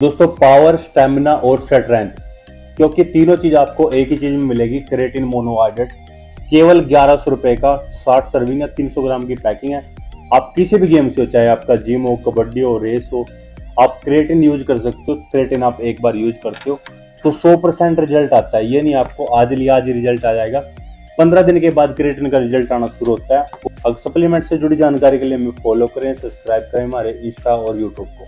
दोस्तों power stamina और strength क्योंकि तीनों चीज़ आपको एक ही चीज़ में मिलेगी क्रेटिन मोनोहाइड्रेट केवल ग्यारह सौ रुपए का साठ सर्विंग है तीन सौ ग्राम की पैकिंग है। आप किसी भी गेम से हो, चाहे आपका जिम हो, कबड्डी हो रेस हो, आप क्रेटिन यूज़ कर सकते हो क्रेटिन आप एक बार यूज़ करते हो तो 100 परसेंट रिज़ल्ट आता है। ये नहीं आपको आज लिया आज रिज़ल्ट आ जाएगा। पंद्रह दिन के बाद क्रिएटिन का रिज़ल्ट आना शुरू होता है। अगर सप्लीमेंट से जुड़ी जानकारी के लिए हमें फॉलो करें सब्सक्राइब करें हमारे इंस्टा और यूट्यूब को।